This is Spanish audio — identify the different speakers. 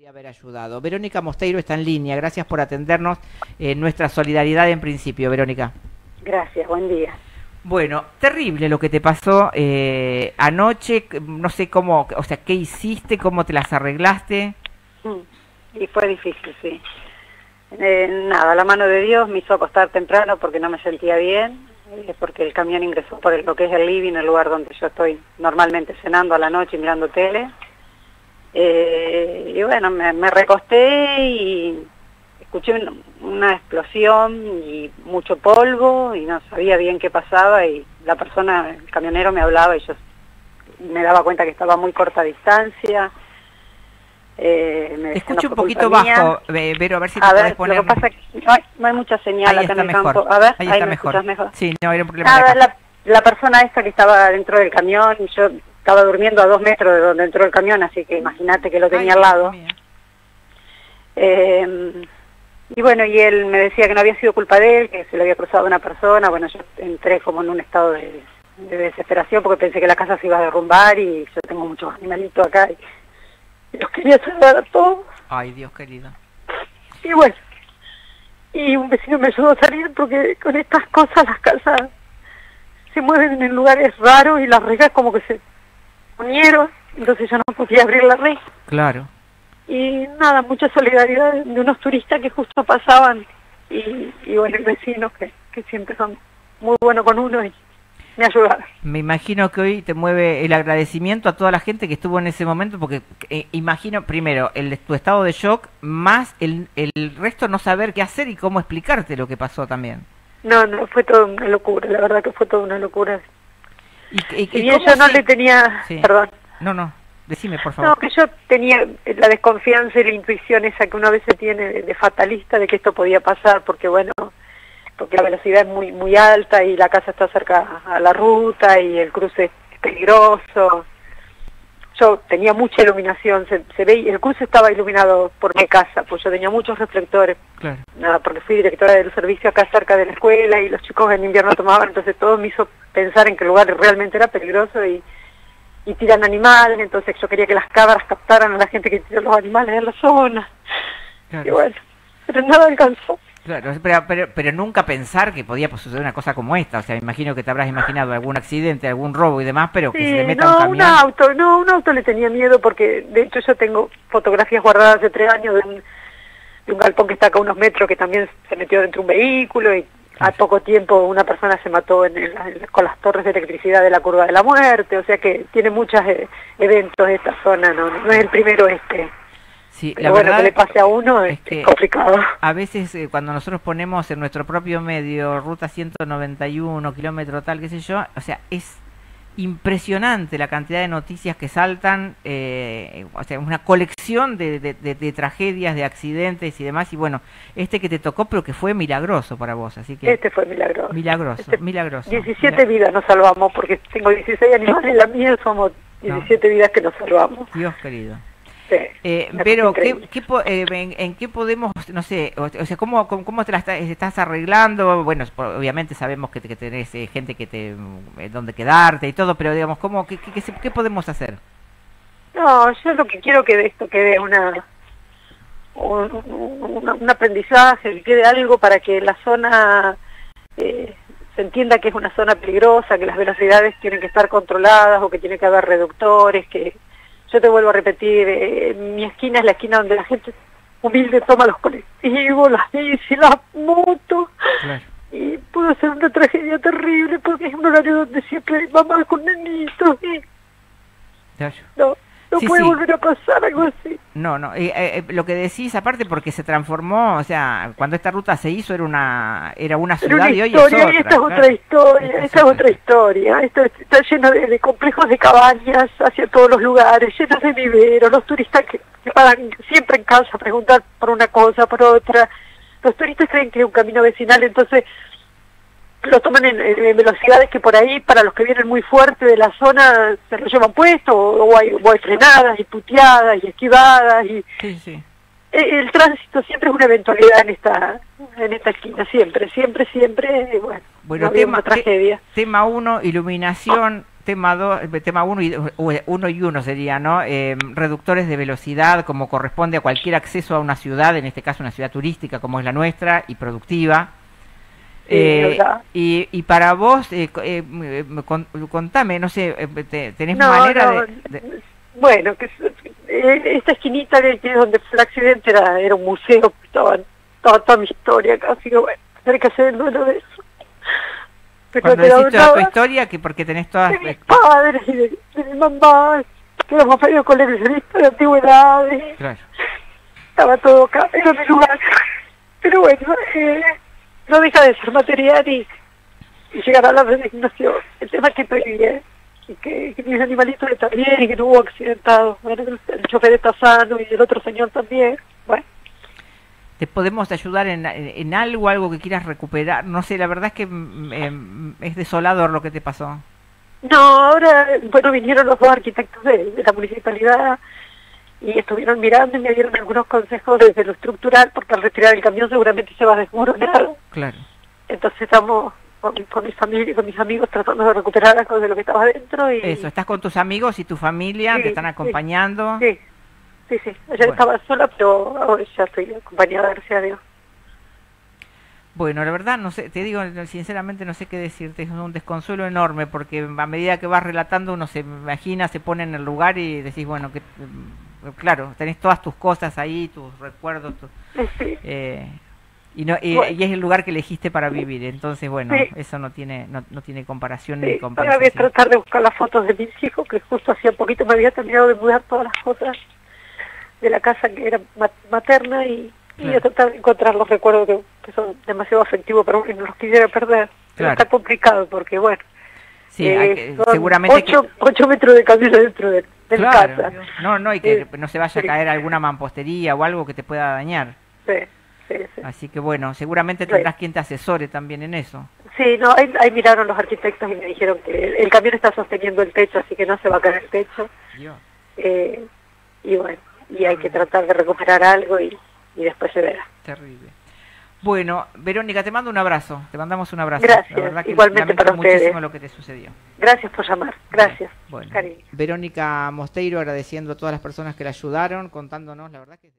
Speaker 1: podría haber ayudado. Verónica Mosteiro está en línea. Gracias por atendernos. Eh, nuestra solidaridad en principio, Verónica.
Speaker 2: Gracias, buen día.
Speaker 1: Bueno, terrible lo que te pasó eh, anoche. No sé cómo, o sea, qué hiciste, cómo te las arreglaste.
Speaker 2: Mm, y fue difícil, sí. Eh, nada, la mano de Dios me hizo acostar temprano porque no me sentía bien, eh, porque el camión ingresó por lo que es el living, el lugar donde yo estoy normalmente cenando a la noche y mirando tele. Eh, y bueno, me, recosté y escuché una explosión y mucho polvo y no sabía bien qué pasaba y la persona, el camionero me hablaba y yo me daba cuenta que estaba a muy corta distancia.
Speaker 1: Eh, me escucho un poquito bajo, Vero, a ver si te
Speaker 2: puedes poner... Lo que pasa es que no hay, mucha señal acá en el campo. A ver,
Speaker 1: ahí, está mejor. mejor. Sí, no, era un
Speaker 2: problema la, la persona esta que estaba dentro del camión, y yo estaba durmiendo a dos metros de donde entró el camión, así que imagínate que lo tenía al lado. Eh, y bueno, y él me decía que no había sido culpa de él, que se le había cruzado una persona. Bueno, yo entré como en un estado de, desesperación porque pensé que la casa se iba a derrumbar y yo tengo muchos animalitos acá y, los quería salvar a todos.
Speaker 1: Ay, Dios querido.
Speaker 2: Y bueno, y un vecino me ayudó a salir porque con estas cosas las casas se mueven en lugares raros y las rejas como que se entonces yo no podía abrir la red.
Speaker 1: Claro.
Speaker 2: Y nada, mucha solidaridad de unos turistas que justo pasaban y, y bueno, vecinos que, que siempre son muy buenos con uno y me ayudaron.
Speaker 1: Me imagino que hoy te mueve el agradecimiento a toda la gente que estuvo en ese momento, porque eh, imagino primero el, tu estado de shock, más el, el resto no saber qué hacer y cómo explicarte lo que pasó también.
Speaker 2: No, no, fue todo una locura, la verdad que fue toda una locura. Y, yo no le tenía... Perdón.
Speaker 1: No, no, decime por favor.
Speaker 2: No, que yo tenía la desconfianza y la intuición esa que una vez se tiene de, fatalista de que esto podía pasar, porque bueno, porque la velocidad es muy muy alta y la casa está cerca a la ruta y el cruce es peligroso. Yo tenía mucha iluminación, se, se veía, el cruce estaba iluminado por mi casa, pues yo tenía muchos reflectores. Claro. Nada, porque fui directora del servicio acá cerca de la escuela y los chicos en invierno tomaban, entonces todo me hizo pensar en que el lugar realmente era peligroso y, y tiran animales, entonces yo quería que las cámaras captaran a la gente que tira los animales en la zona. Y bueno, pero nada alcanzó.
Speaker 1: Claro, pero, pero, nunca pensar que podía suceder una cosa como esta. O sea, me imagino que te habrás imaginado algún accidente, algún robo y demás, pero que se te meta
Speaker 2: no,
Speaker 1: un camión.
Speaker 2: un auto, no, un auto le tenía miedo porque, de hecho, yo tengo fotografías guardadas de tres años de un, de un galpón que está acá a unos metros que también se metió dentro de un vehículo y a poco tiempo una persona se mató en con las torres de electricidad de la curva de la muerte, o sea que tiene muchos eh, eventos de esta zona, no, no es el primero este.
Speaker 1: Sí, la bueno,
Speaker 2: que le pase a uno es, complicado.
Speaker 1: A veces eh, cuando nosotros ponemos en nuestro propio medio ruta 191, kilómetro tal, qué sé yo, o sea, es impresionante la cantidad de noticias que saltan, eh, o sea, una colección de, de, tragedias, de accidentes y demás, y bueno, este que te tocó, pero que fue milagroso para vos, así que...
Speaker 2: Este fue milagroso.
Speaker 1: Milagroso,
Speaker 2: este,
Speaker 1: milagroso.
Speaker 2: 17 vidas nos salvamos, porque tengo 16 animales, la mía somos 17 vidas que nos salvamos.
Speaker 1: Dios querido. Eh, pero, ¿qué, eh, en, qué podemos, no sé, o, sea, ¿cómo, cómo, te la estás arreglando? Bueno, obviamente sabemos que, que tenés eh, gente que te, donde quedarte y todo, pero digamos, ¿cómo, qué, qué, podemos hacer?
Speaker 2: No, yo lo que quiero que de esto quede una, un, aprendizaje, que quede algo para que la zona se entienda que es una zona peligrosa, que las velocidades tienen que estar controladas o que tiene que haber reductores, que yo te vuelvo a repetir, eh, mi esquina es la esquina donde la gente humilde toma los colectivos, las bici, las motos. Y pudo ser una tragedia terrible porque es un horario donde siempre hay mamás con nenitos. Y... No, no puede volver a pasar algo así.
Speaker 1: No, no, eh, eh, lo que decís aparte porque se transformó, o sea, cuando esta ruta se hizo era una era una ciudad y hoy es otra.
Speaker 2: Esta es otra historia, esta es otra historia. Esto está lleno de, complejos de cabañas hacia todos los lugares, llenos de viveros, los turistas que, que paran siempre en casa a preguntar por una cosa, por otra. Los turistas creen que es un camino vecinal, entonces lo toman en, velocidades que por ahí, para los que vienen muy fuerte de la zona, se lo llevan puesto, o, hay, frenadas y puteadas y esquivadas. y e, El, tránsito siempre es una eventualidad en esta en esta esquina, siempre, siempre, siempre, bueno,
Speaker 1: bueno tema, tragedia. Tema 1, iluminación, tema 2, tema 1 y uno y uno sería, ¿no? Eh, reductores de velocidad como corresponde a cualquier acceso a una ciudad, en este caso una ciudad turística como es la nuestra y productiva. Eh, y, y, para vos, eh, eh contame, no sé, ¿tenés manera de,
Speaker 2: Bueno, que esta esquinita de, donde fue el accidente era, era un museo, estaba, toda mi historia casi, bueno, hay que hacer el duelo de eso.
Speaker 1: Pero Cuando decís toda tu historia, que porque tenés todas...
Speaker 2: De mis padres y de, mi mamá, que éramos medio coleccionistas de antigüedades. Claro. Estaba todo acá, en mi lugar. Pero bueno, eh, no deja de ser material y, y llegar a la resignación. El tema es que estoy bien, y que, que mis animalitos están bien y que no hubo accidentados. Bueno, el chofer está sano y el otro señor también. Bueno.
Speaker 1: ¿Te podemos ayudar en, en, algo, algo que quieras recuperar? No sé, la verdad es que em, es desolador lo que te pasó.
Speaker 2: No, ahora, bueno, vinieron los dos arquitectos de, de la municipalidad y estuvieron mirando y me dieron algunos consejos desde lo estructural, porque al retirar el camión seguramente se va a desmoronar.
Speaker 1: Claro.
Speaker 2: Entonces estamos con, mi familia y con mis amigos tratando de recuperar algo de lo que estaba adentro. Y...
Speaker 1: Eso, estás con tus amigos y tu familia, te están acompañando.
Speaker 2: Sí, sí, sí. Ayer estaba sola, pero ahora ya estoy acompañada, gracias a Dios.
Speaker 1: Bueno, la verdad, no sé, te digo sinceramente, no sé qué decirte, es un desconsuelo enorme, porque a medida que vas relatando uno se imagina, se pone en el lugar y decís, bueno, que claro, tenés todas tus cosas ahí, tus recuerdos, eh, y, no, y, es el lugar que elegiste para vivir, entonces bueno, eso no tiene no, no tiene comparación ni comparación.
Speaker 2: voy a tratar de buscar las fotos de mis hijos, que justo hacía poquito me había terminado de mudar todas las cosas de la casa que era materna y, y a tratar de encontrar los recuerdos que, son demasiado afectivos para uno y no los quisiera perder. está complicado porque bueno,
Speaker 1: Sí, eh, seguramente
Speaker 2: ocho, ocho metros de camisa dentro de, casa.
Speaker 1: No, no, y que no se vaya a caer alguna mampostería o algo que te pueda dañar.
Speaker 2: Sí, sí, sí.
Speaker 1: Así que bueno, seguramente tendrás quien te asesore también en eso.
Speaker 2: Sí, no, ahí, miraron los arquitectos y me dijeron que el, camión está sosteniendo el techo, así que no se va a caer el techo. Eh, y bueno, y hay que tratar de recuperar algo y, y después se verá.
Speaker 1: Terrible. Bueno, Verónica, te mando un abrazo, te mandamos un abrazo.
Speaker 2: Gracias, igualmente para ustedes.
Speaker 1: muchísimo lo que te sucedió.
Speaker 2: Gracias por llamar, gracias.
Speaker 1: Bueno, Verónica Mosteiro agradeciendo a todas las personas que la ayudaron, contándonos, la verdad que...